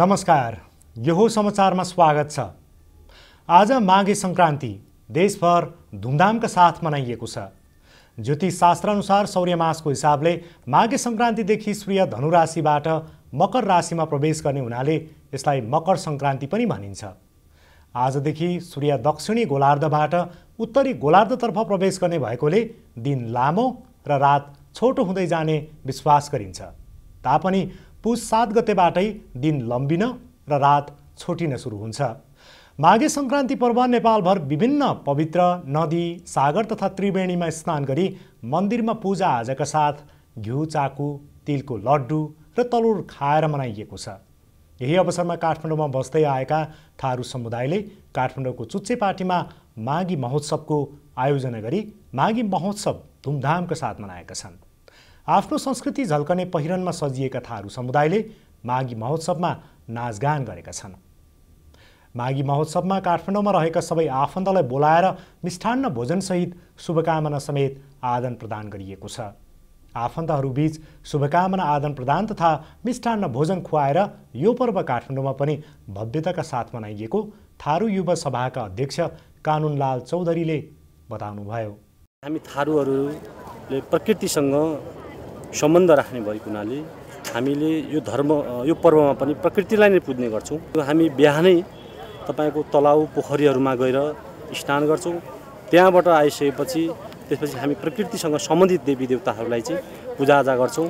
नमस्कार यो हो समाचारमा स्वागत छ। आज माघे सङ्क्रान्ति देशभर धुमधामका साथ मनाइएको छ। ज्योतिष शास्त्रअनुसार सौर्य मासको हिसाबले माघे सङ्क्रान्तिदेखि सूर्य धनुराशिबाट मकर राशिमा प्रवेश गर्ने हुनाले यसलाई मकर सङ्क्रान्ति पनि भनिन्छ। आजदेखि सूर्य दक्षिणी गोलार्धबाट उत्तरी गोलार्धतर्फ प्रवेश गर्ने भएकोले दिन लामो र रात छोटो हुँदै जाने विश्वास गरिन्छ। तापनि पुस सात गतेबाटै दिन लम्बिन र रात छोटिन सुरु हुन्छ। माघे सङ्क्रान्ति पर्व नेपालभर विभिन्न पवित्र नदी सागर तथा त्रिवेणीमा स्नान गरी मन्दिरमा पूजाआजाका साथ घिउ चाकु तिलको लड्डु र तलुर खाएर मनाइएको छ। यही अवसरमा काठमाडौँमा बस्दै आएका थारू समुदायले काठमाडौँको चुच्चे पार्टीमा माघी महोत्सवको आयोजना गरी माघी महोत्सव धुमधामका साथ मनाएका छन्। आफ्नो संस्कृति झल्कने पहिरनमा सजिएका थारू समुदायले माघी महोत्सवमा नाचगान गरेका छन्। माघी महोत्सवमा काठमाडौँमा रहेका सबै आफन्तलाई बोलाएर मिष्ठान्न भोजनसहित शुभकामना समेत आदान प्रदान गरिएको छ। आफन्तहरूबीच शुभकामना आदान प्रदान तथा मिष्ठान्न भोजन खुवाएर यो पर्व काठमाडौँमा पनि भव्यताका साथ मनाइएको थारू युवा सभाका अध्यक्ष कानुनलाल चौधरीले बताउनुभयो। हामी थारूहरूले प्रकृतिसँग सम्बन्ध राख्ने भएको हुनाले हामीले यो धर्म यो पर्वमा पनि प्रकृतिलाई नै पुज्ने गर्छौँ। हामी बिहानै तपाईँको तलाउ पोखरीहरूमा गएर स्नान गर्छौँ। त्यहाँबाट आइसकेपछि त्यसपछि हामी प्रकृतिसँग सम्बन्धित देवी देवताहरूलाई चाहिँ पूजाआजा गर्छौँ।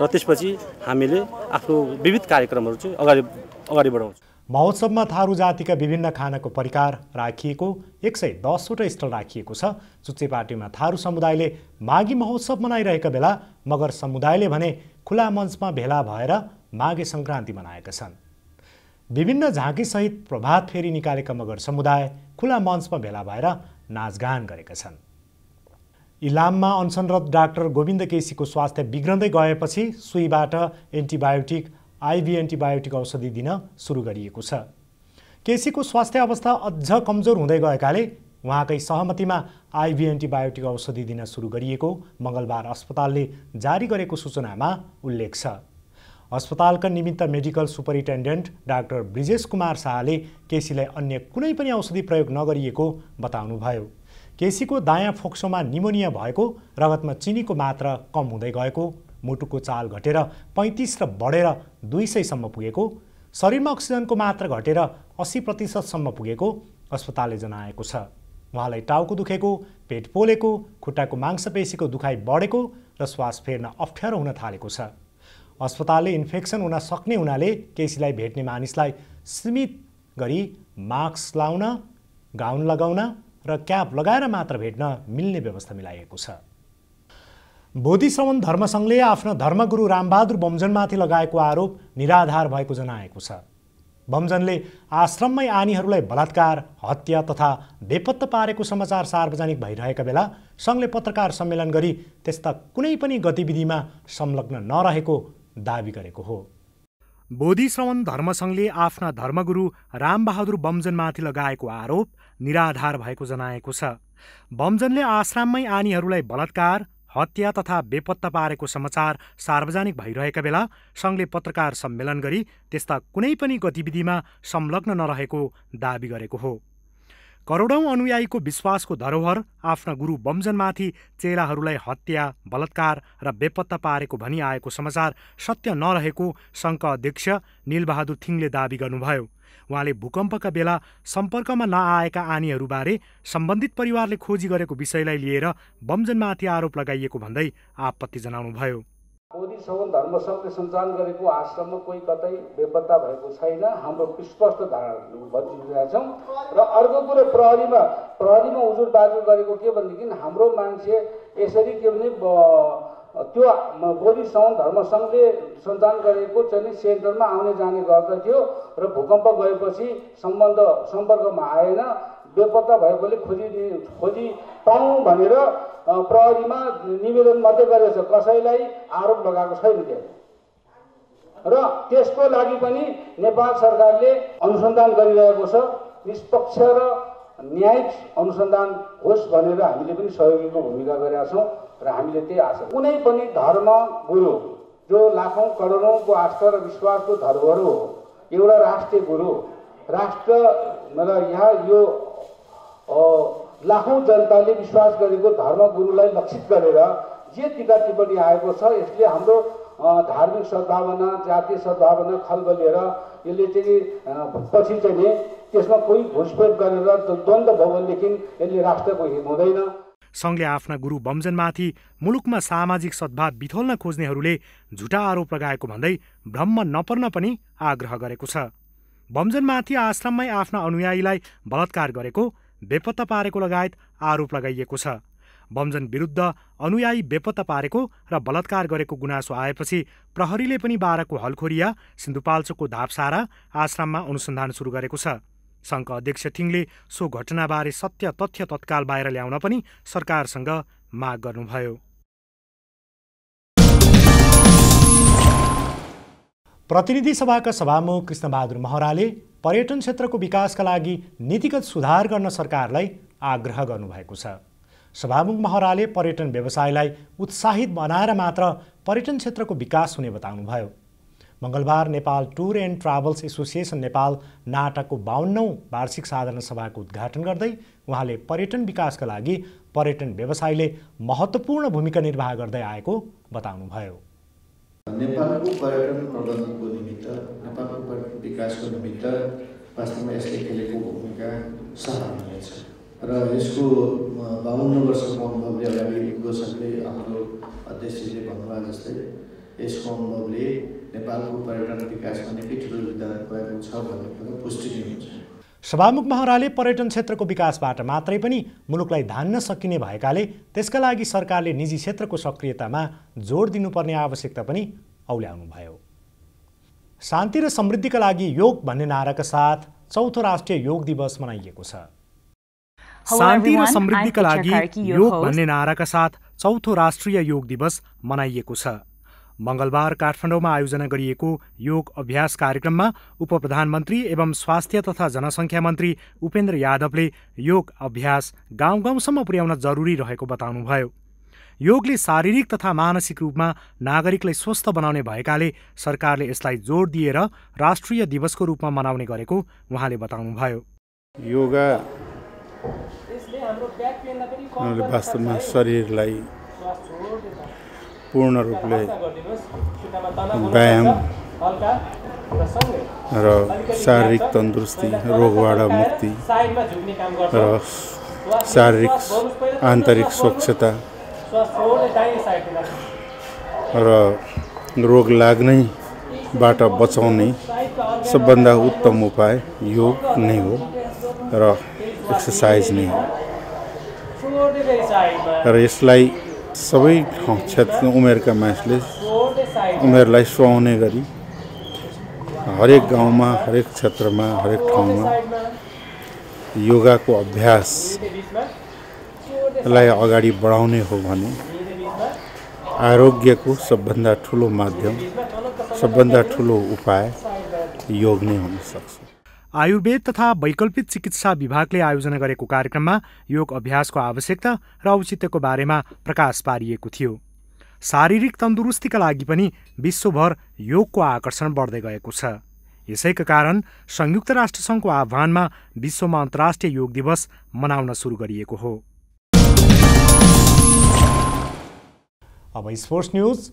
र त्यसपछि हामीले आफ्नो विविध कार्यक्रमहरू चाहिँ अगाडि अगाडि बढाउँछौँ। महोत्सवमा थारू जातिका विभिन्न खानाको परिकार राखिएको एक सय दसवटा स्टल राखिएको छ। चुच्चे पार्टीमा थारू समुदायले माघी महोत्सव मनाइरहेका बेला मगर समुदायले भने खुला मञ्चमा भेला भएर माघे सङ्क्रान्ति मनाएका छन्। विभिन्न झाँकीसहित प्रभात फेरी निकालेका मगर समुदाय खुला मञ्चमा भेला भएर नाचगान गरेका छन्। इलाममा अनसनरत डाक्टर गोविन्द केसीको स्वास्थ्य बिग्रँदै गएपछि सुईबाट एन्टिबायोटिक आइभी एन्टिबायोटिक औषधि दिन सुरु गरिएको छ। केसीको स्वास्थ्य अवस्था अझ कमजोर हुँदै गएकाले उहाँकै सहमतिमा आइभी एन्टिबायोटिक औषधि दिन सुरु गरिएको मङ्गलबार अस्पतालले जारी गरेको सूचनामा उल्लेख छ। अस्पतालका निमित्त medical superintendent doctor Brijesh Kumar शाहले केसीलाई अन्य कुनै पनि औषधि प्रयोग नगरिएको बताउनुभयो। केसीको दायाँ फोक्सोमा निमोनिया भएको रगतमा चिनीको मात्रा कम हुँदै गएको मुटुको चाल घटेर पैँतिस र बढेर दुई सयसम्म पुगेको शरीरमा अक्सिजनको मात्रा घटेर अस्सी प्रतिशतसम्म पुगेको अस्पतालले जनाएको छ। उहाँलाई टाउको दुखेको पेट पोलेको खुट्टाको मांसपेशीको दुखाइ बढेको र श्वास फेर्न अप्ठ्यारो हुन थालेको छ। अस्पतालले इन्फेक्सन हुन सक्ने हुनाले केसीलाई भेट्ने मानिसलाई सीमित गरी मास्क लाउन गाउन लगाउन र क्याप लगाएर मात्र भेट्न मिल्ने व्यवस्था मिलाइएको छ। बोधि श्रवण धर्मसङ्घले आफ्नो धर्मगुरु रामबहादुर बमजनमाथि लगाएको आरोप निराधार भएको जनाएको छ। बमजनले आश्रममै आनीहरूलाई बलात्कार हत्या तथा बेपत्ता पारेको समाचार सार्वजनिक भइरहेका बेला सङ्घले पत्रकार सम्मेलन गरी त्यस्ता कुनै पनि गतिविधिमा संलग्न नरहेको दावी गरेको हो। बोधि श्रवण धर्मसङ्घले आफ्ना धर्मगुरु रामबहादुर बमजनमाथि लगाएको आरोप निराधार भएको जनाएको छ। बमजनले आश्रममै आनीहरूलाई बलात्कार हत्या तथा बेपत्ता पारेको समाचार सार्वजनिक भइरहेका बेला सङ्घले पत्रकार सम्मेलन गरी त्यस्ता कुनै पनि गतिविधिमा संलग्न नरहेको दावी गरेको हो। करोडौँ अनुयायीको विश्वासको धरोहर आफ्ना गुरु बमजनमाथि चेलाहरूलाई हत्या बलात्कार र बेपत्ता पारेको भनी आएको समाचार सत्य नरहेको सङ्घका अध्यक्ष निलबहादुर थिङले दावी गर्नुभयो। उहाँले भूकम्पका बेला सम्पर्कमा नआएका आनीहरूबारे सम्बन्धित परिवारले खोजी गरेको विषयलाई लिएर बमजनमाथि आरोप लगाइएको भन्दै आपत्ति जनाउनुभयो। बोधि सवन धर्म सङ्घले सञ्चालन गरेको आश्रममा कोही कतै बेपत्ता भएको छैन। हाम्रो स्पष्ट धारणा बचिरहेका छौँ। र अर्को कुरो प्रहरीमा प्रहरीमा उजुर बाजुर गरेको के भनेदेखि हाम्रो मान्छे यसरी के भने त्यो बोधि सवन धर्म सङ्घले सञ्चालन गरेको चाहिँ सेन्टरमा आउने जाने गर्दथ्यो। र भूकम्प गएपछि सम्बन्ध सम्पर्कमा आएन। बेपत्ता भएकोले खोजी खोजी पाउँ भनेर प्रहरीमा निवेदन मात्रै गरेको छ कसैलाई आरोप लगाएको छैन त्यहाँ र त्यसको लागि पनि नेपाल सरकारले अनुसन्धान गरिरहेको छ। निष्पक्ष र न्यायिक अनुसन्धान होस् भनेर हामीले पनि सहयोगीको भूमिका गरेका छौँ र हामीले त्यही आशा कुनै पनि धर्म गुरु जो लाखौँ करोडौँको आस्था र विश्वासको धरोहर हो एउटा राष्ट्रिय गुरु राष्ट्र मतलब यहाँ यो लाखौँ जनताले विश्वास गरेको धर्मगुरुलाई लक्षित गरेर जे टिका टिप्पणी आएको छ। यसले हाम्रो धार्मिक सद्भावना जातीय सद्भावना खलबलिएर यसले चाहिँ पछि चाहिँ त्यसमा कोही घुसपेट गरेर द्वन्द्व भवनदेखि यसले राष्ट्रको हित हुँदैन। सङ्घले आफ्ना गुरु बमजनमाथि मुलुकमा सामाजिक सद्भाव बिथोल्न खोज्नेहरूले झुटा आरोप लगाएको भन्दै भ्रम नपर्न पनि आग्रह गरेको छ। बमजनमाथि आश्रममै आफ्ना अनुयायीलाई बलात्कार गरेको बेपत्ता पारेको लगायत आरोप लगाइएको छ। बमजन विरुद्ध अनुयायी बेपत्ता पारेको र बलात्कार गरेको गुनासो आएपछि प्रहरीले पनि बाह्रको हलखोरिया सिन्धुपाल्चोकको धापसारा आश्रममा अनुसन्धान सुरु गरेको छ। सङ्घका अध्यक्ष थिङले सो घटनाबारे सत्य तथ्य तत्काल बाहिर ल्याउन पनि सरकारसँग माग गर्नुभयो। प्रतिनिधि सभाका सभामुख कृष्णबहादुर महराले पर्यटन क्षेत्रको विकासका लागि नीतिगत सुधार गर्न सरकारलाई आग्रह गर्नुभएको छ। सभामुख महराले पर्यटन व्यवसायलाई उत्साहित बनाएर मात्र पर्यटन क्षेत्रको विकास हुने बताउनुभयो। मङ्गलबार Nepal tour and travels association Nepal नाटकको बाहन्नौ वार्षिक साधारण सभाको उद्घाटन गर्दै उहाँले पर्यटन विकासका लागि पर्यटन व्यवसायले महत्त्वपूर्ण भूमिका निर्वाह गर्दै आएको बताउनुभयो। नेपालको पर्यटन प्रबन्धनको निमित्त नेपालको पर्यटन विकासको निमित्त वास्तवमा यसले खेलेको भूमिका सराहनीय छ। र यसको बाहन्न वर्षको अनुभवले अगाडि गोसकले हाम्रो अध्यक्षले भन्नुभयो जस्तै यसको अनुभवले नेपालको पर्यटन विकासमा निकै ठुलो योगदान पुऱ्याएको छ भन्ने कुरो पुष्टि हुन्छ। सभामुख महराले पर्यटन क्षेत्रको विकासबाट मात्रै पनि मुलुकलाई धान्न सकिने भएकाले त्यसका लागि सरकारले निजी क्षेत्रको सक्रियतामा जोड दिनुपर्ने आवश्यकता पनि औल्याउनुभयो शान्ति र समृद्धिका लागि योग भन्ने नाराका साथ चौथो राष्ट्रिय योग दिवस मनाइएको छ। शान्ति र समृद्धिका लागि योग भन्ने नाराका साथ चौथो राष्ट्रिय योग दिवस मनाइएको छ। मङ्गलबार काठमाडौँमा आयोजना गरिएको योग अभ्यास कार्यक्रममा उपप्रधानमन्त्री एवं स्वास्थ्य तथा जनसङ्ख्या मन्त्री उपेन्द्र यादवले योग अभ्यास गाउँ गाउँसम्म पुर्याउन जरुरी रहेको बताउनुभयो। योगले शारीरिक तथा मानसिक रूपमा नागरिकलाई स्वस्थ बनाउने भएकाले सरकारले यसलाई जोड दिएर राष्ट्रिय दिवसको रूपमा मनाउने गरेको उहाँले बताउनुभयो। योगा वास्तवमा शरीरलाई पूर्ण रूपले व्यायाम र शारीरिक तन्दुरुस्ती रोगबाट मुक्ति र शारीरिक आन्तरिक स्वच्छता र रोग लाग्नैबाट बचाउने सबभन्दा उत्तम उपाय योग नै हो र एक्सर्साइज नै हो। र यसलाई सबै ठाउँ क्षेत्र उमेरका मानिसले उमेरलाई सुहाउने गरी हरेक गाउँमा हरेक क्षेत्रमा हरेक ठाउँमा योगाको अभ्यासलाई अगाडि बढाउने हो भने आरोग्यको सबभन्दा ठुलो माध्यम सबभन्दा ठुलो उपाय योग नै हुन सक्छ। आयुर्वेद तथा वैकल्पिक चिकित्सा विभागले आयोजना गरेको कार्यक्रममा योग अभ्यासको आवश्यकता र औचित्यको बारेमा प्रकाश पारिएको थियो। शारीरिक तन्दुरुस्तीका लागि पनि विश्वभर योगको आकर्षण बढ्दै गएको छ। यसैका कारण संयुक्त राष्ट्रसङ्घको आह्वानमा विश्वमा अन्तर्राष्ट्रिय योग दिवस मनाउन सुरु गरिएको हो। अब स्पोर्ट्स न्युज।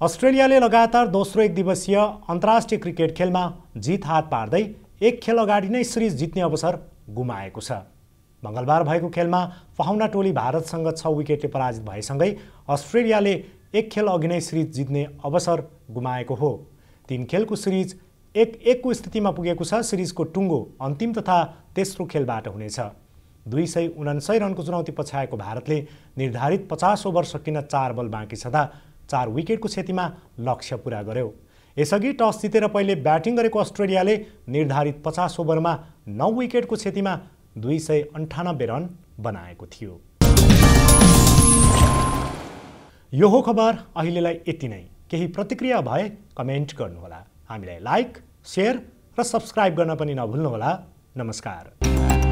अस्ट्रेलियाले लगातार दोस्रो एक दिवसीय अन्तर्राष्ट्रिय क्रिकेट खेलमा जित हात पार्दै एक खेल अगाडि नै सिरिज जित्ने अवसर गुमाएको छ। मङ्गलबार भएको खेलमा पहाउना टोली भारतसँग छ विकेटले पराजित भएसँगै अस्ट्रेलियाले एक खेल अघि नै सिरिज जित्ने अवसर गुमाएको हो। तिन खेलको सिरिज एक एकको स्थितिमा पुगेको छ। सिरिजको टुङ्गो अन्तिम तथा तेस्रो खेलबाट हुनेछ। दुई सय उनासय रनको चुनौती पछ्याएको भारतले निर्धारित पचास ओभर सकिन चार बल बाँकी छँदा चार विकेटको क्षतिमा लक्ष्य पुरा गर्यो। यसअघि टस जितेर पहिले ब्याटिङ गरेको अस्ट्रेलियाले निर्धारित पचास ओभरमा नौ विकेटको क्षतिमा दुई सय अन्ठानब्बे रन बनाएको थियो। यो हो खबर अहिलेलाई यति नै। केही प्रतिक्रिया भए कमेन्ट गर्नुहोला। हामीलाई लाइक सेयर र सब्सक्राइब गर्न पनि नभुल्नुहोला। नमस्कार।